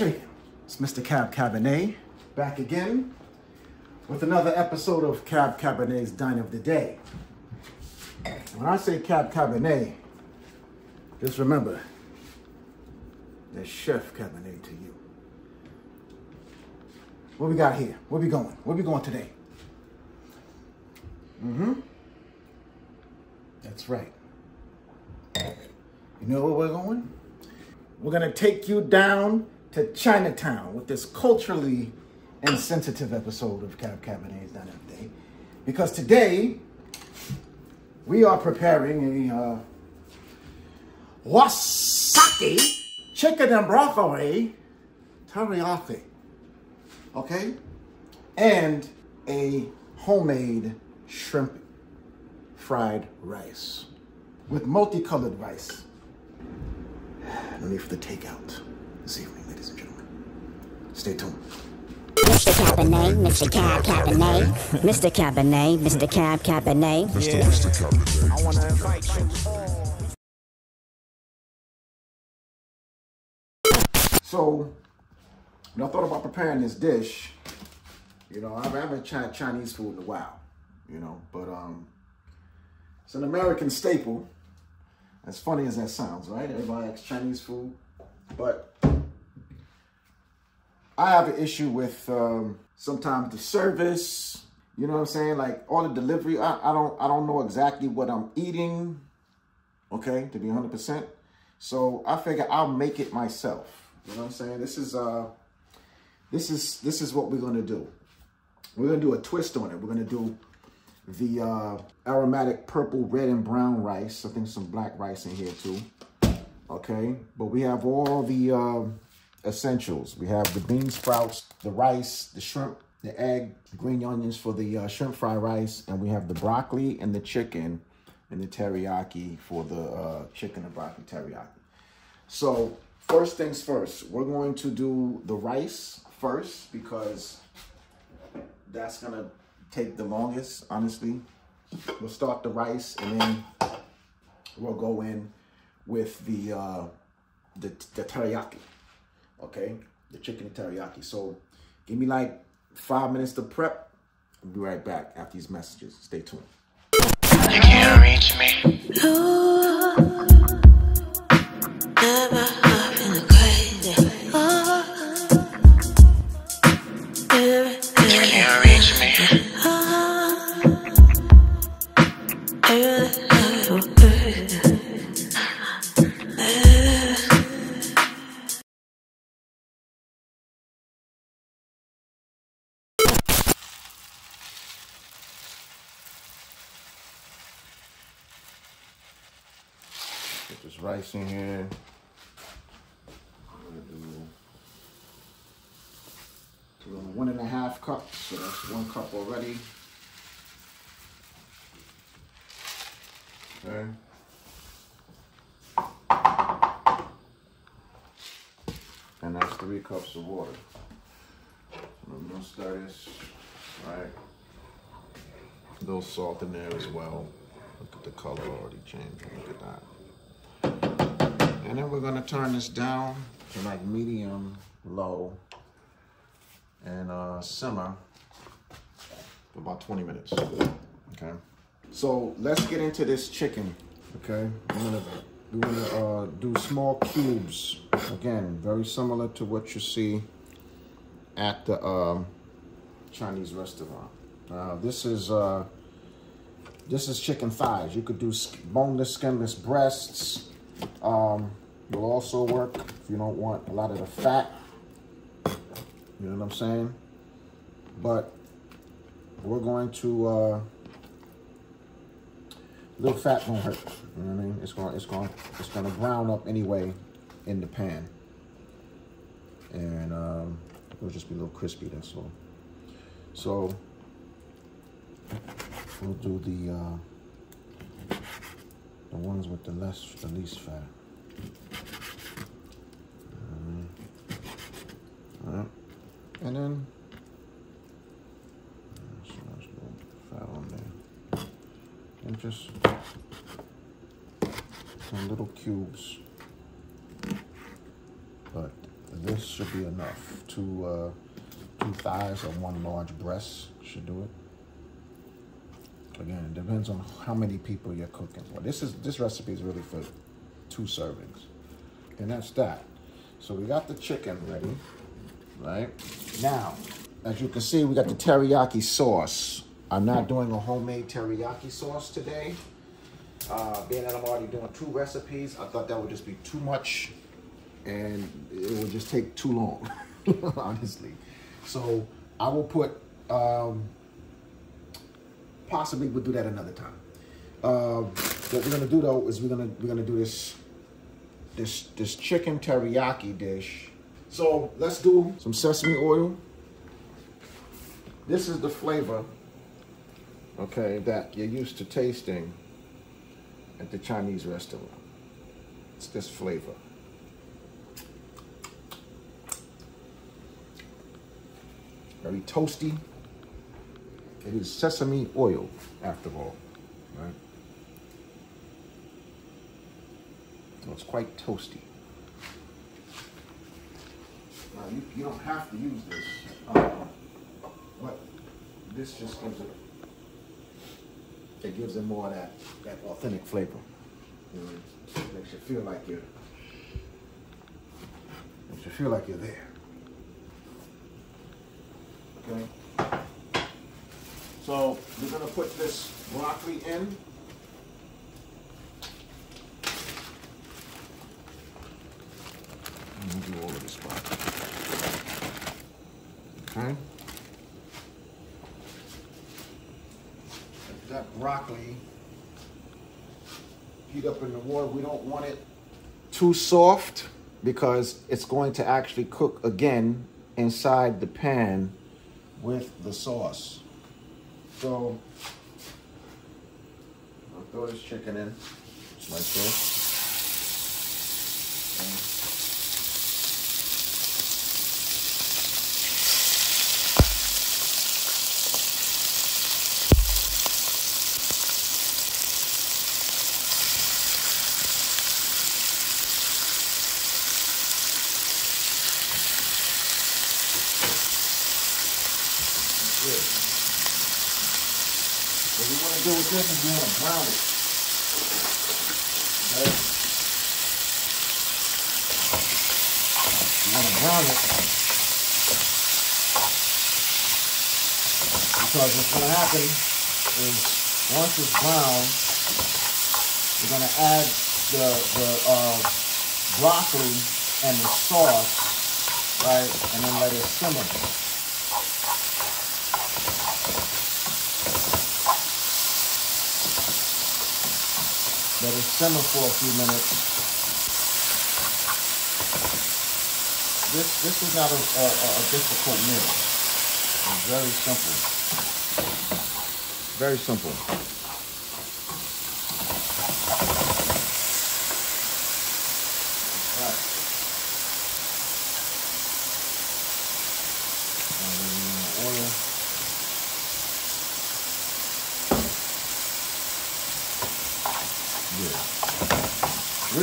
It's Mr. Cab Cabernet back again with another episode of Cab Cabernet's Dine of the Day. When I say Cab Cabernet, just remember, there's Chef Cabernet to you. What we got here? Where we going? Where we going today? Mm-hmm. That's right. You know where we're going? We're gonna take you down to Chinatown with this culturally insensitive episode of Cab of the Day. Because today, we are preparing a uh, wasaki chicken and broccoli teriyaki. Okay? And a homemade shrimp fried rice with multicolored rice. No need for the takeout this evening, ladies and gentlemen. Stay tuned. Mr. Cabernet, Mr. Cab Cabernet, Mr. Cabernet, Mr. Cab Cabernet. I want to invite you all. So, when I thought about preparing this dish, you know, I haven't tried Chinese food in a while, you know, but um, it's an American staple. As funny as that sounds, right? Everybody likes Chinese food, but I have an issue with um, sometimes the service. You know what I'm saying? Like all the delivery, I, I don't I don't know exactly what I'm eating. Okay, to be 100. percent So I figure I'll make it myself. You know what I'm saying? This is uh, this is this is what we're gonna do. We're gonna do a twist on it. We're gonna do the uh, aromatic purple, red, and brown rice. I think some black rice in here too. Okay, but we have all the uh, essentials. We have the bean sprouts, the rice, the shrimp, the egg, green onions for the uh, shrimp fried rice, and we have the broccoli and the chicken and the teriyaki for the uh, chicken and broccoli teriyaki. So first things first, we're going to do the rice first because that's gonna take the longest, honestly. We'll start the rice and then we'll go in with the uh, the, the teriyaki okay? The chicken teriyaki. So give me like five minutes to prep. I'll be right back after these messages. Stay tuned. You can't reach me. Rice in here. I'm gonna do one and a half cups, so that's one cup already. Okay. And that's three cups of water. So I'm gonna stir this, right? A little salt in there as well. Look at the color already changing. Look at that. And then we're gonna turn this down to like medium low and uh, simmer for about 20 minutes. Okay. So let's get into this chicken. Okay. I'm gonna we're gonna uh, do small cubes. Again, very similar to what you see at the um, Chinese restaurant. Uh, this is uh, this is chicken thighs. You could do boneless, skinless breasts. Um, will also work if you don't want a lot of the fat. You know what I'm saying? But we're going to uh, little fat won't hurt. You know what I mean? It's gonna it's gonna it's going to brown up anyway in the pan, and um, it'll just be a little crispy. That's all. So we'll do the uh, the ones with the less the least fat. Alright. And then uh, so there's a little fat on there. And just some little cubes. But this should be enough. Two, uh, two thighs or one large breast should do it. Again, it depends on how many people you're cooking for. This is this recipe is really for two servings, and that's that. So we got the chicken ready, right? Now, as you can see, we got the teriyaki sauce. I'm not doing a homemade teriyaki sauce today. Uh, being that I'm already doing two recipes, I thought that would just be too much and it would just take too long, honestly. So I will put, um, possibly we'll do that another time. Uh, what we're gonna do though is we're gonna we're gonna do this this this chicken teriyaki dish. So let's do some sesame oil. This is the flavor, okay, that you're used to tasting at the Chinese restaurant. It's this flavor. Very toasty. It is sesame oil, after all, right? It's quite toasty. Now, you, you don't have to use this, uh, but this just gives it, it gives it more that, that authentic flavor. You know, makes you feel like you're, makes you feel like you're there. Okay. So we're gonna put this broccoli in. Do all of this broccoli. Okay. That broccoli heat up in the water. We don't want it too soft because it's going to actually cook again inside the pan with the sauce. So I'll throw this chicken in like this. Good. What we want to do with this is we want to brown it. Okay? We want to brown it. Because what's going to happen is once it's brown, we're going to add the, the uh, broccoli and the sauce, right? And then let it simmer. Let it simmer for a few minutes. This this is not a, a, a difficult meal. It's very simple. Very simple.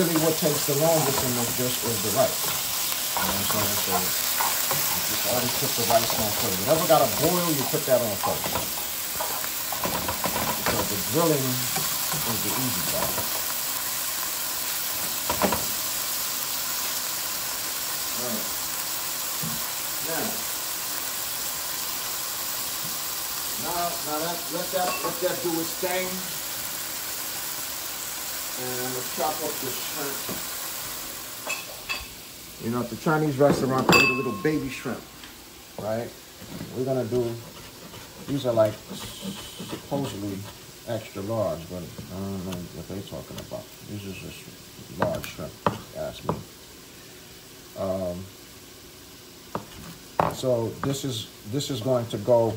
Really what takes the longest in this dish is the rice. You know what I'm saying? So you just already put the rice on first. Whatever got to boil, you put that on first. Because the grilling is the easy part. Now, now, now that, let that let that do its thing. Chop up the shrimp. You know, at the Chinese restaurant, they eat a little baby shrimp, right? We're gonna do, these are like supposedly extra large, but I don't know what they're talking about. These are just large shrimp, ask me. Um, so this is this is going to go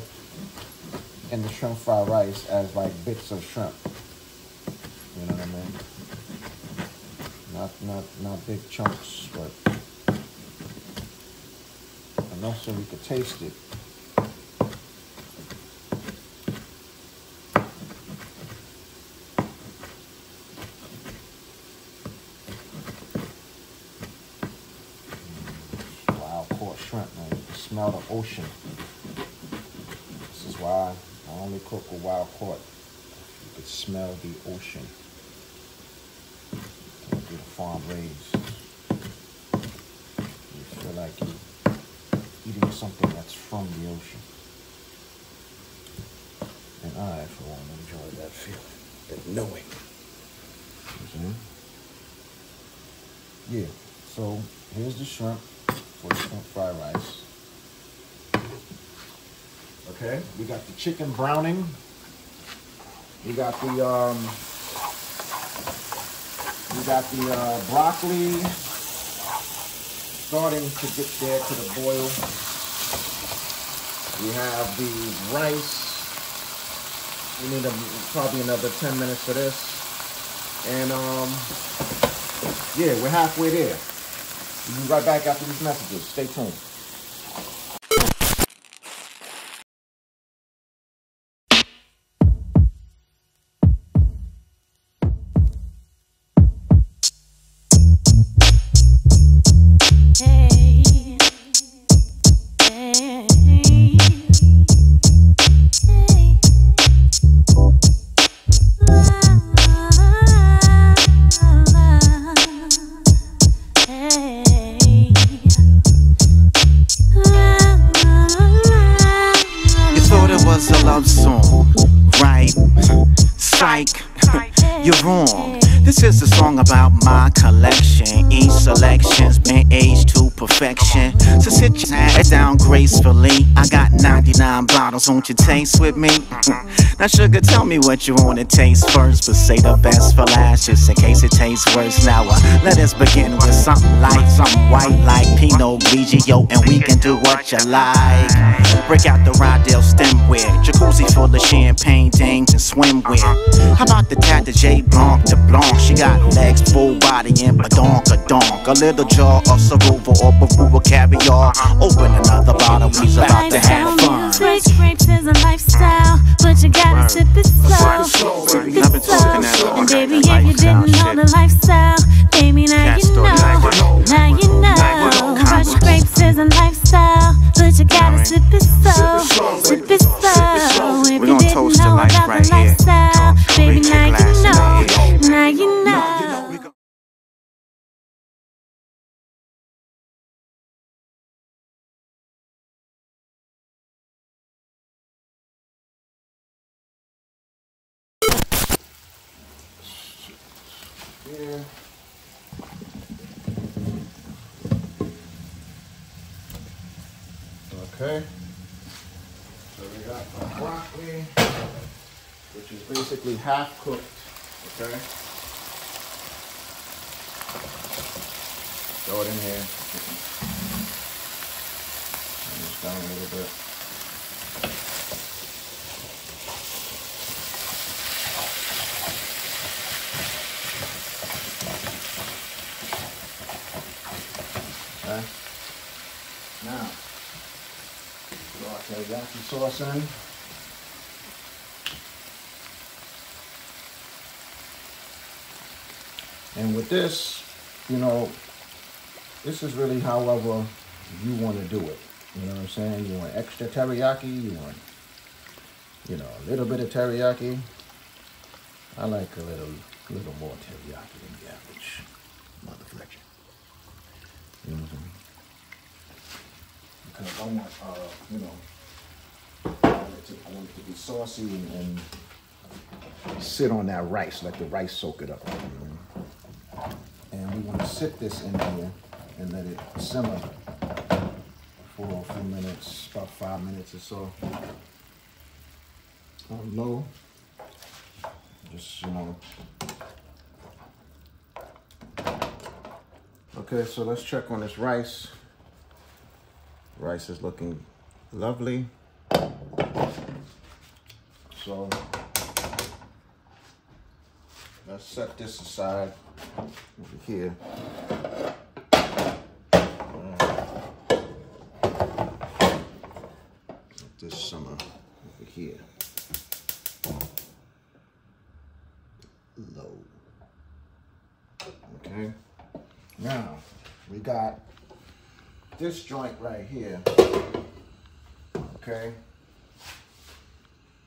in the shrimp fried rice as like bits of shrimp. Not not not big chunks, but enough so we could taste it. Mm, wild caught shrimp, man. You can smell the ocean. This is why I only cook with wild caught. You could smell the ocean. Can't do the farm raised. You feel like you're eating something that's from the ocean. And I, for one, enjoy that feeling, that knowing. Know? Yeah, so here's the shrimp for the shrimp fried rice. Okay, we got the chicken browning. We got the um, got the uh, broccoli starting to get there to the boil. We have the rice. We need a, probably another 10 minutes for this. And um, yeah, we're halfway there. We'll be right back after these messages. Stay tuned. Bottles, won't you taste with me? Now, sugar, tell me what you wanna taste first, but say the best for last, just in case it tastes worse. Now, uh, let us begin with something light, something white like Pinot Grigio, and we can do what you like. Break out the Riedel stemware, jacuzzi full of champagne dames and swimwear. How about the tat, the J Blanc de Blanc? She got legs, full body, and badonk a donk. A little jar of Saruva or Barua caviar. Open another bottle, we's about to have fun. Grapes is a lifestyle, but you gotta sip it slow. Sip it been talking that slow. And baby, if you didn't know the lifestyle, baby, now you know. Now you know. Crush grapes is a lifestyle, but you gotta sip it slow. Sip it slow. If you didn't know about the lifestyle, baby, now you glass in the know. Okay. So we got the broccoli, which is basically half cooked. Okay. Throw it in here. Turn this down a little bit. Okay. Now, throw our teriyaki sauce in. And with this, you know, this is really however you want to do it. You know what I'm saying? You want extra teriyaki, you want, you know, a little bit of teriyaki. I like a little, little more teriyaki than the average motherfucker. You know what I mean? Because I want, uh, you know, to, I want it to be saucy and, and sit on that rice, let the rice soak it up. And we want to sit this in here and let it simmer for a few minutes, about five minutes or so. Um, on low. Just, you know. Okay, so let's check on this rice. Rice is looking lovely. So let's this aside over here. Let this summer over here. Low. Okay. Now we got this joint right here. Okay.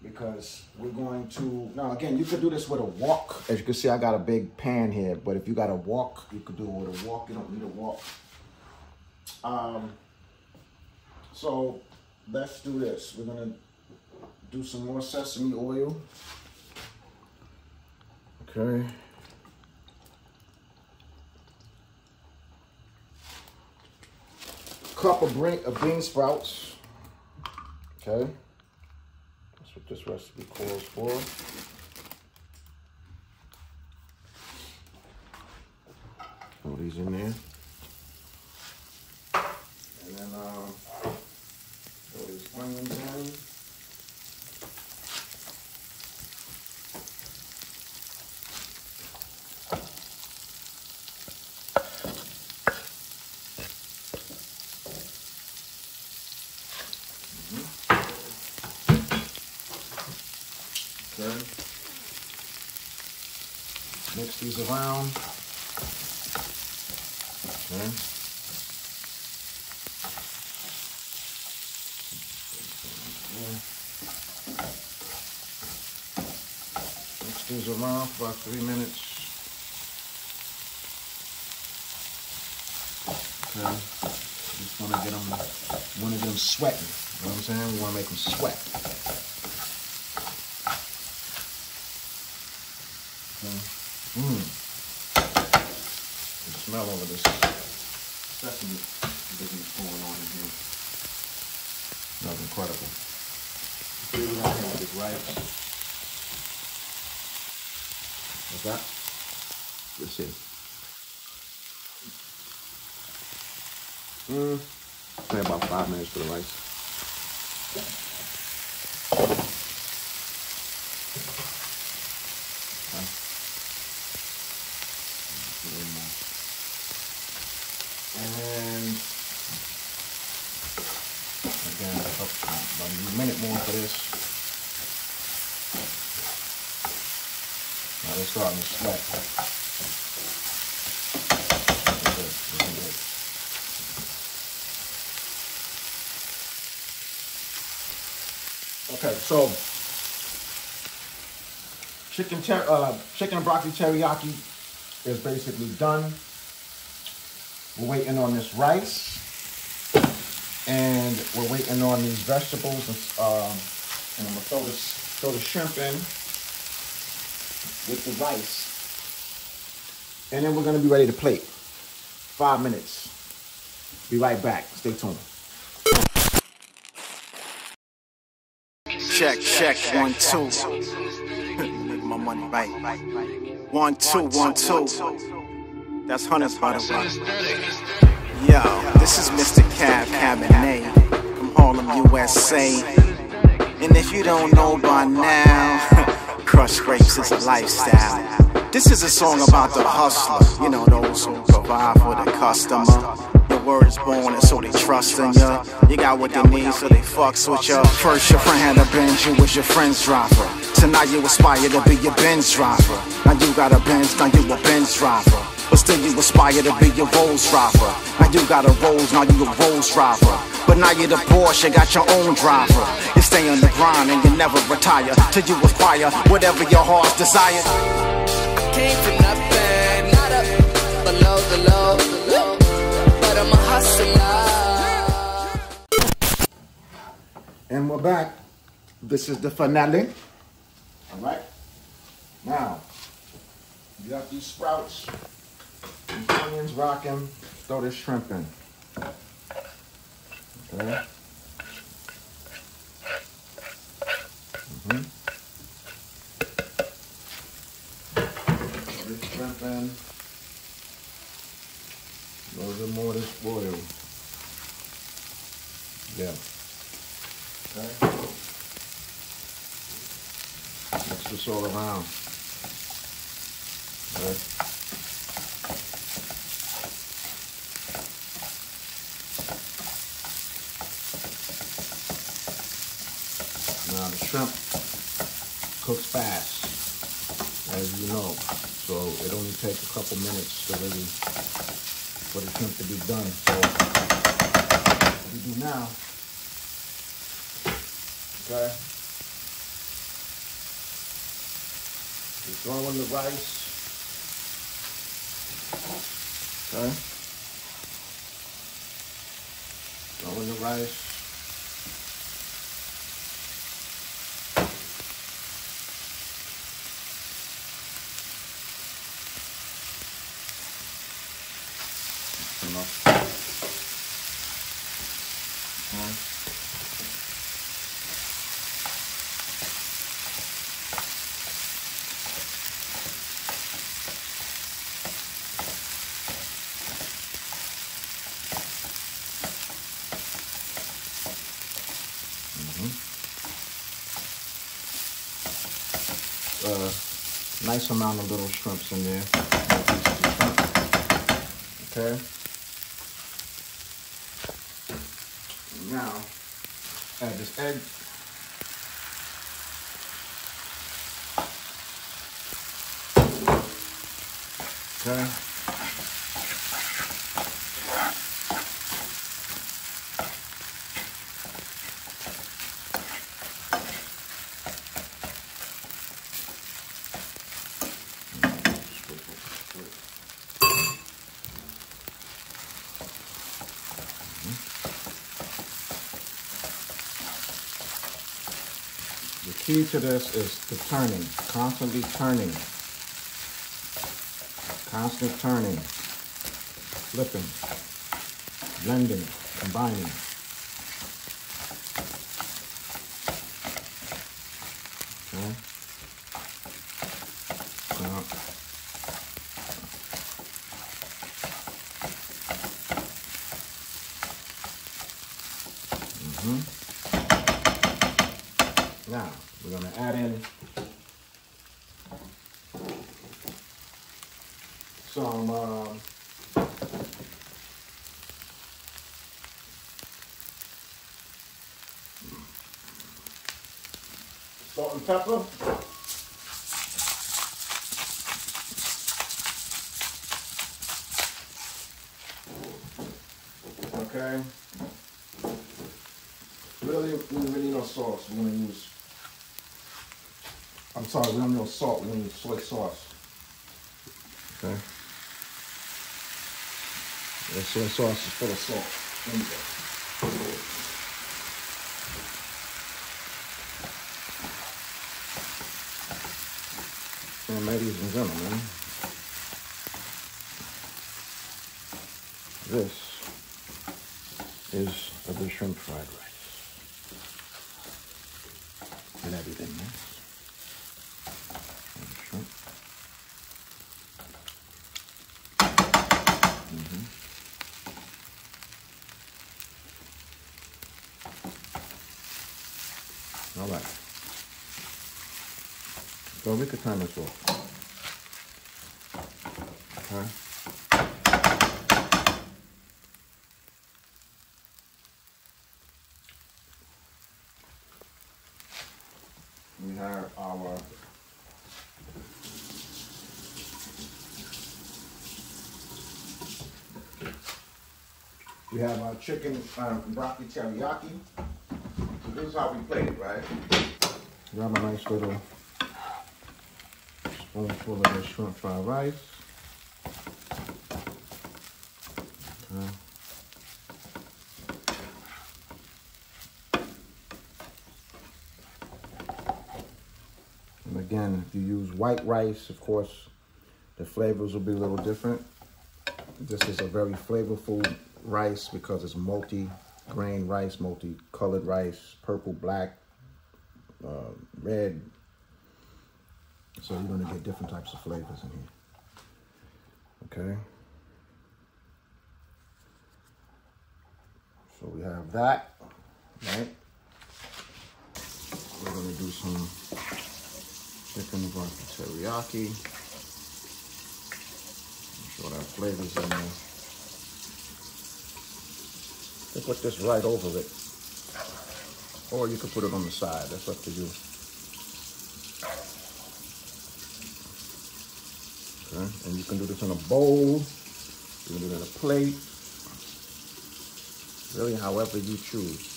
Because we're going to now again you could do this with a wok. As you can see, I got a big pan here, but if you got a wok, you could do it with a wok. You don't need a wok. Um so let's do this. We're gonna do some more sesame oil. Okay. Cup of, brain, of bean sprouts. Okay. That's what this recipe calls for. Throw these in there. And then um, throw these onions in. Okay. Mix these around. Okay. Mix these around for about three minutes. Okay. Just want to get them, want to get them sweating. You know what I'm saying? We want to make them sweat. Mmm. The smell over this sesame business going on in here. Smells incredible. See what I have with this rice. What's that? Let's see. Mm. About five minutes for the rice. And again, about a minute more for this. Now starting to sweat. Looking good, looking good. Okay, so chicken ter- uh, chicken and broccoli teriyaki is basically done. We're waiting on this rice, and we're waiting on these vegetables. Um, and I'm gonna throw this throw the shrimp in with the rice, and then we're gonna be ready to plate. Five minutes. Be right back. Stay tuned. Check, check, one, two. My money right. One, two, one, two. That's hundreds, by the way. Yo, this is Mr. Cab Cabernet from Harlem, USA. And if you don't know by now, crush grapes is a lifestyle. This is a song about the hustler, you know, those who provide for the customer. Word is born and so they trust in ya. You got what they need so they fucks with ya. First your friend had a Benz, you was your friend's driver. Tonight you aspire to be your Benz driver. Now you got a Benz, now you a Benz driver. But still you aspire to be your Rolls driver. Now you got a Rolls, now you a Rolls driver. But now you're the Porsche, got your own driver. You stay on the grind and you never retire till you acquire whatever your heart's desire. And we're back. This is the finale. All right. Now, you got these sprouts, these onions rocking. Throw this shrimp in. Okay. Mhm. Throw this shrimp in. Little more of this. Yeah. Okay. Mix this all around. Okay. Now the shrimp cooks fast, as you know. So it only takes a couple minutes to really shrimp to be done. So we do now. Okay. We're throwing the rice. Okay. Throwing the rice. Enough. Okay. uh, nice amount of little shrimps in there. Okay. Now, add this egg. Okay. The key to this is the turning, constantly turning. Constant turning, flipping, blending, combining. Okay. Now, Now, we're gonna add in some um, salt and pepper. Okay. Really, we really need no sauce. We're gonna use. I'm sorry, we don't need no salt. We're gonna use soy sauce. Okay. Soy sauce is full of salt. There you go. And ladies and gentlemen, this is a the shrimp fried rice. And everything else. And shrimp. Mhm. All right. Could turn this off. Okay. We have our we have our chicken um, broccoli teriyaki. So this is how we plate it, right? Grab a nice little spoonful of this shrimp fried rice. And again, if you use white rice, of course, the flavors will be a little different. This is a very flavorful rice because it's multi-grain rice, multi-colored rice, purple, black, uh, red. So you're gonna get different types of flavors in here. Okay. So we have that, right? We're gonna do some chicken broccoli teriyaki. Make sure that flavor's in there. You put this right over it. Or you could put it on the side, that's up to you. And you can do this in a bowl, you can do it in a plate. Really, however you choose.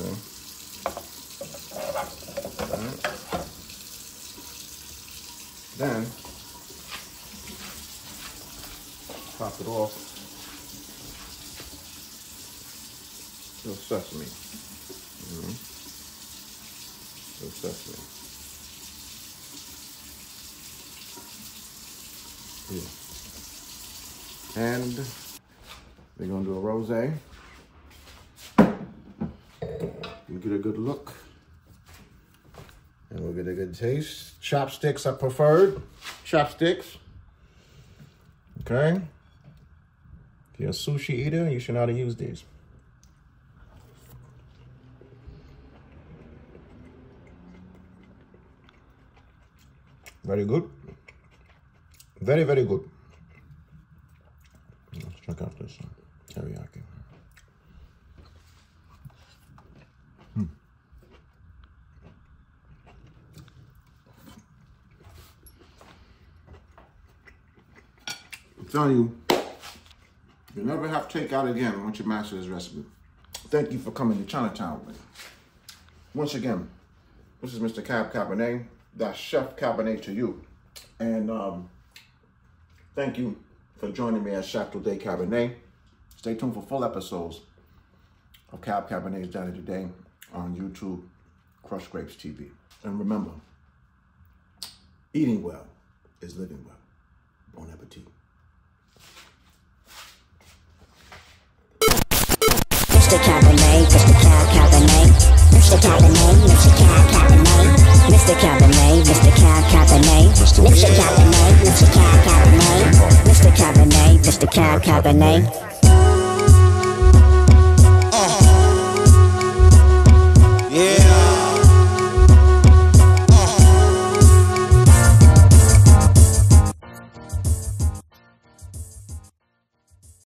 Okay. Then, top it off. Little sesame. Mm-hmm. Little sesame. Yeah. And we're gonna do a rosé. Get a good look. And we'll get a good taste. Chopsticks are preferred. Chopsticks. Okay. If you're a sushi eater, you should know how to use these. Very good. Very, very good. Let's check out this one. Teriyaki. Hmm. I'm telling you, you'll never have takeout again once you master this recipe. Thank you for coming to Chinatown with me. Once again, this is Mr. Cab Cabernet. That's Chef Cabernet to you. And um, thank you for joining me at Chateau Day Cabernet. Stay tuned for full episodes of Cab Cabernet's Journey Today on YouTube, Krushed Grapes TV. And remember, eating well is living well. Bon appetit. Mr. Cabernet, Mr. Cab Cabernet, Mr. Cabernet, Mr. Cab Cabernet, Mr. Cabernet, Mr. Cab Cabernet, Mr. Cabernet, Mr. Cab Cabernet.